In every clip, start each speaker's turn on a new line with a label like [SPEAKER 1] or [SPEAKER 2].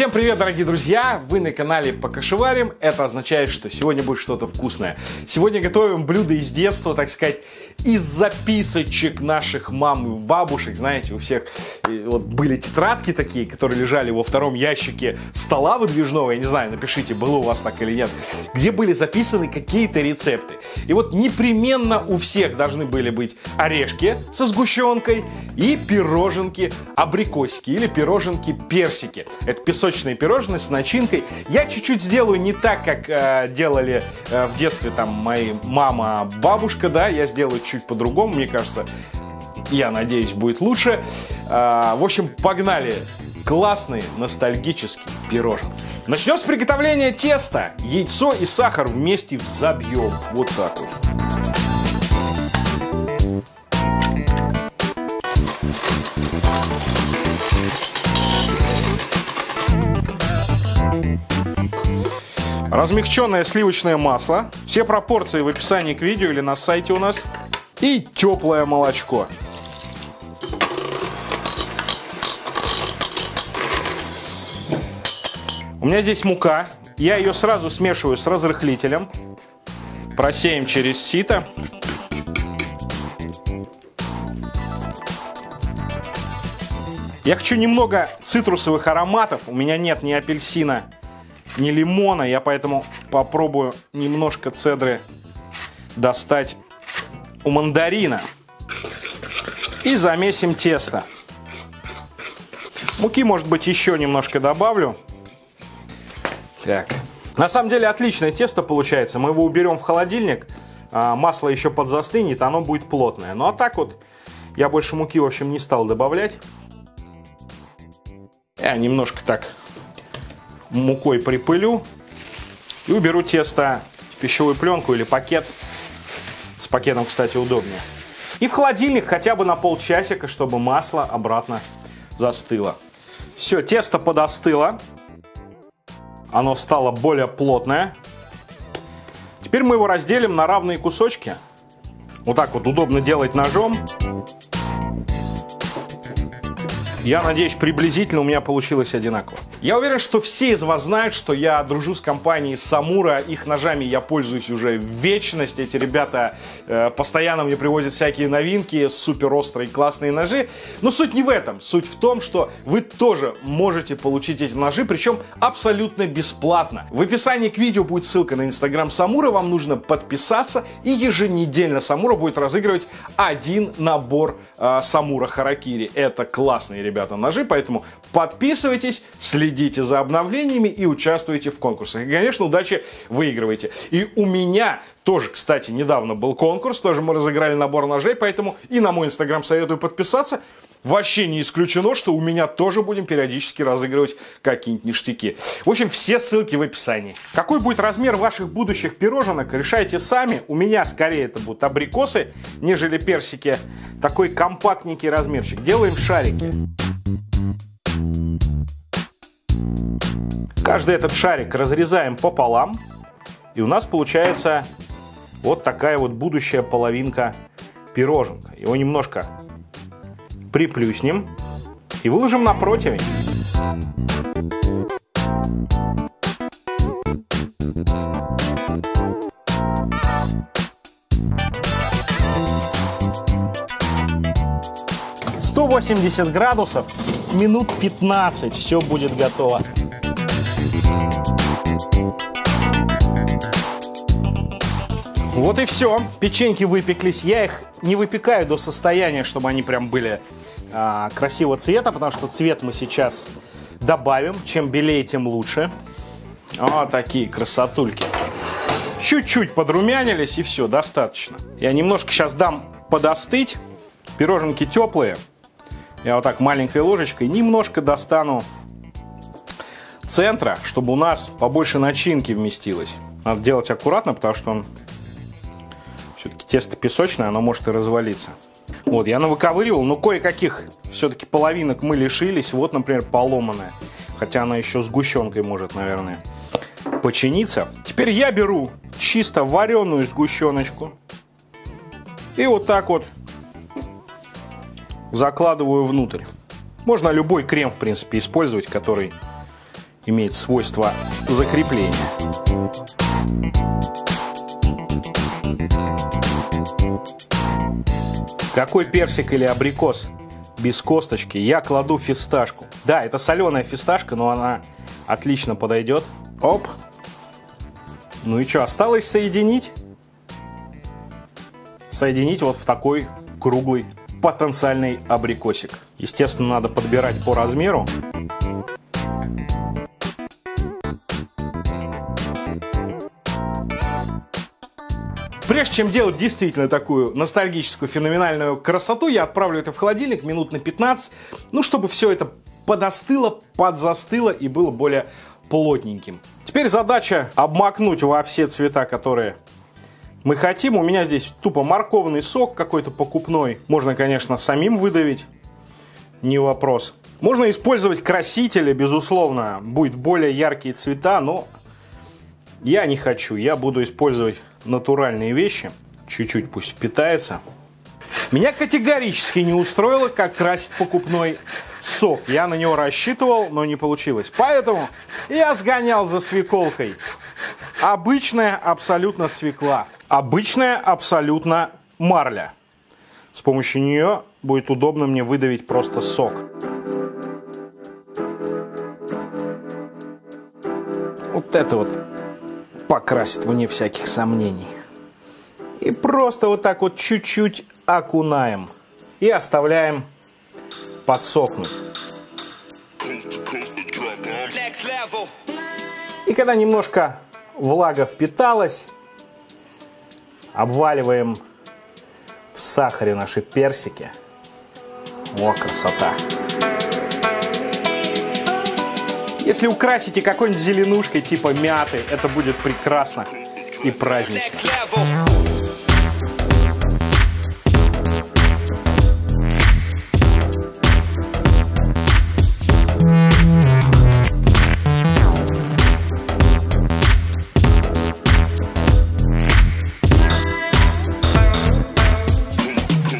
[SPEAKER 1] Всем привет, дорогие друзья! Вы на канале Покашеварим. Это означает, что сегодня будет что-то вкусное. Сегодня готовим блюдо из детства, так сказать, из записочек наших мам и бабушек. Знаете, у всех э, вот были тетрадки такие, которые лежали во втором ящике стола выдвижного. Я не знаю, напишите, было у вас так или нет. Где были записаны какие-то рецепты. И вот непременно у всех должны были быть орешки со сгущенкой и пироженки абрикосики или пироженки персики. Это песочные пирожные с начинкой. Я чуть-чуть сделаю не так, как э, делали э, в детстве там мои мама, бабушка, да, я сделаю чуть по-другому, мне кажется. Я надеюсь, будет лучше. Э, в общем, погнали. Классные ностальгические пироженки. Начнем с приготовления теста. Яйцо и сахар вместе взобьем. Вот так вот. Размягченное сливочное масло. Все пропорции в описании к видео или на сайте у нас. И теплое молочко. У меня здесь мука. Я ее сразу смешиваю с разрыхлителем. Просеем через сито. Я хочу немного цитрусовых ароматов. У меня нет ни апельсина, ни лимона. Я поэтому попробую немножко цедры достать у мандарина. И замесим тесто. Муки, может быть, еще немножко добавлю. Так. На самом деле отличное тесто получается. Мы его уберем в холодильник. А, масло еще подзастынет, оно будет плотное. Ну а так вот я больше муки, в общем, не стал добавлять. Я немножко так мукой припылю и уберу тесто в пищевую пленку или пакет. Пакетом, кстати, удобнее. И в холодильник хотя бы на полчасика, чтобы масло обратно застыло. Все, тесто подостыло. Оно стало более плотное. Теперь мы его разделим на равные кусочки. Вот так вот удобно делать ножом. Я надеюсь, приблизительно у меня получилось одинаково. Я уверен, что все из вас знают, что я дружу с компанией Самура. Их ножами я пользуюсь уже вечность. Эти ребята э, постоянно мне привозят всякие новинки, супер острые классные ножи. Но суть не в этом. Суть в том, что вы тоже можете получить эти ножи, причем абсолютно бесплатно. В описании к видео будет ссылка на инстаграм Самура. Вам нужно подписаться, и еженедельно Самура будет разыгрывать один набор э, Самура Харакири. Это классные ребята ножи, поэтому подписывайтесь, следите за обновлениями и участвуйте в конкурсах. И, конечно, удачи выигрывайте. И у меня тоже, кстати, недавно был конкурс, тоже мы разыграли набор ножей, поэтому и на мой инстаграм советую подписаться. Вообще не исключено, что у меня тоже будем периодически разыгрывать какие-нибудь ништяки. В общем, все ссылки в описании. Какой будет размер ваших будущих пироженок, решайте сами. У меня скорее это будут абрикосы, нежели персики. Такой компактненький размерчик. Делаем шарики. Каждый этот шарик разрезаем пополам. И у нас получается вот такая вот будущая половинка пироженка. Его немножко приплюснем и выложим на противень. Сто восемьдесят градусов, минут 15, все будет готово. Вот и все. Печеньки выпеклись. Я их не выпекаю до состояния, чтобы они прям были а, красивого цвета, потому что цвет мы сейчас добавим. Чем белее, тем лучше. Вот такие красотульки. Чуть-чуть подрумянились и все, достаточно. Я немножко сейчас дам подостыть. Пироженки теплые. Я вот так маленькой ложечкой немножко достану центра, чтобы у нас побольше начинки вместилось. Надо делать аккуратно, потому что он тесто песочное, оно может и развалиться. Вот, я навыковыривал, но кое-каких все-таки половинок мы лишились. Вот, например, поломанная. Хотя она еще сгущенкой может, наверное, починиться. Теперь я беру чисто вареную сгущеночку. И вот так вот закладываю внутрь. Можно любой крем, в принципе, использовать, который имеет свойство закрепления. Какой персик или абрикос без косточки? Я кладу фисташку. Да, это соленая фисташка, но она отлично подойдет. Оп. Ну и что, осталось соединить? Соединить вот в такой круглый потенциальный абрикосик. Естественно, надо подбирать по размеру. Прежде чем делать действительно такую ностальгическую, феноменальную красоту, я отправлю это в холодильник минут на 15, ну, чтобы все это подостыло, подзастыло и было более плотненьким. Теперь задача обмакнуть во все цвета, которые мы хотим. У меня здесь тупо морковный сок какой-то покупной. Можно, конечно, самим выдавить, не вопрос. Можно использовать красители, безусловно, будет более яркие цвета, но я не хочу. Я буду использовать натуральные вещи. Чуть-чуть пусть впитается. Меня категорически не устроило, как красить покупной сок. Я на него рассчитывал, но не получилось. Поэтому я сгонял за свеколкой. Обычная абсолютно свекла. Обычная абсолютно марля. С помощью нее будет удобно мне выдавить просто сок. Вот это вот покрасит вне всяких сомнений. И просто вот так вот чуть-чуть окунаем. И оставляем подсохнуть. И когда немножко влага впиталась, обваливаем в сахаре наши персики. О, красота! Если украсите какой-нибудь зеленушкой типа мяты, это будет прекрасно и празднично.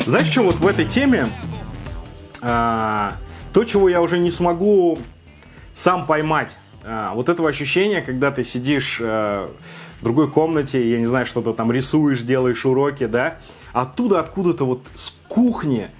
[SPEAKER 1] Знаешь, что вот в этой теме, а, то, чего я уже не смогу сам поймать, а, вот этого ощущения, когда ты сидишь а, в другой комнате, я не знаю, что-то там рисуешь, делаешь уроки, да, оттуда, откуда-то вот с кухни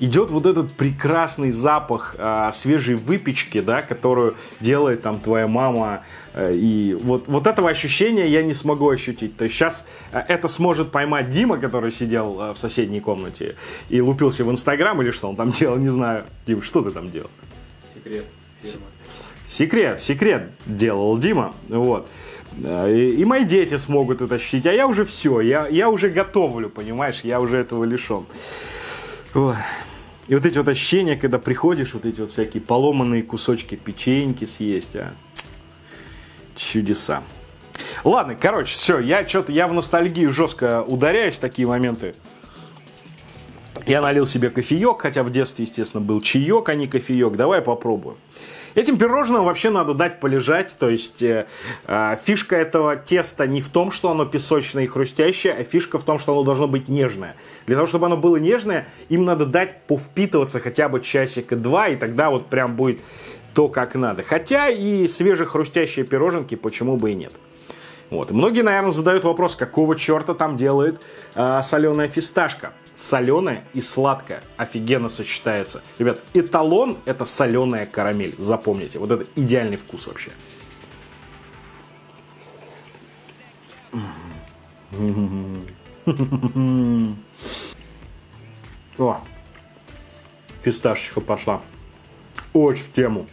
[SPEAKER 1] идет вот этот прекрасный запах а, свежей выпечки, да, которую делает там твоя мама. А, и вот, вот этого ощущения я не смогу ощутить. То есть сейчас а, это сможет поймать Дима, который сидел а, в соседней комнате и лупился в Инстаграм или что он там делал, не знаю. Дим, что ты там делал?
[SPEAKER 2] Секрет.
[SPEAKER 1] Секрет, секрет делал Дима. Вот. И, и мои дети смогут это ощутить, а я уже все, я, я уже готовлю, понимаешь, я уже этого лишен. И вот эти вот ощущения, когда приходишь, вот эти вот всякие поломанные кусочки печеньки съесть, а. Чудеса. Ладно, короче, все, я что-то, я в ностальгию жестко ударяюсь в такие моменты. Я налил себе кофеек, хотя в детстве, естественно, был чаек, а не кофеек. Давай попробуем. Этим пирожным вообще надо дать полежать, то есть э, э, фишка этого теста не в том, что оно песочное и хрустящее, а фишка в том, что оно должно быть нежное. Для того, чтобы оно было нежное, им надо дать повпитываться хотя бы часика два, и тогда вот прям будет то, как надо. Хотя и свежехрустящие пироженки, почему бы и нет. Вот. Многие, наверное, задают вопрос, какого черта там делает э, соленая фисташка. Соленая и сладкая офигенно сочетается. Ребят, эталон это соленая карамель. Запомните, вот это идеальный вкус вообще. О, фисташечка пошла. Очень в тему.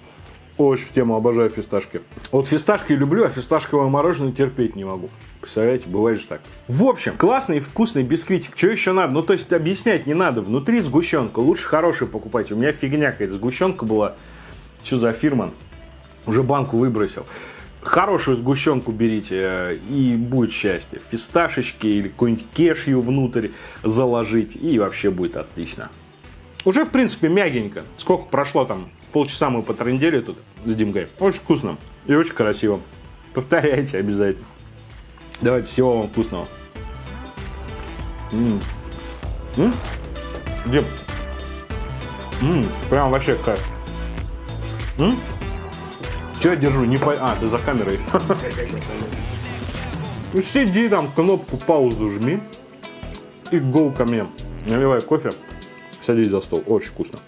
[SPEAKER 1] Очень в тему, обожаю фисташки. Вот фисташки люблю, а фисташковое мороженое терпеть не могу. Представляете, бывает же так. В общем, классный и вкусный бисквитик. Что еще надо? Ну, то есть, объяснять не надо. Внутри сгущенка. Лучше хороший покупать. У меня фигня какая-то. Сгущенка была. Что за фирма? Уже банку выбросил. Хорошую сгущенку берите, э, и будет счастье. Фисташечки или какой-нибудь кешью внутрь заложить, и вообще будет отлично. Уже, в принципе, мягенько. Сколько прошло там? Полчаса мы потрындели тут с Димкой. Очень вкусно и очень красиво. Повторяйте обязательно. Давайте, всего вам вкусного. М-м. М? Дим. М-м, прям вообще кайф. М? Че я держу? Не по... А, ты за камерой. Сиди там, кнопку паузу жми и гол ко мне. Наливай кофе, садись за стол. Очень вкусно.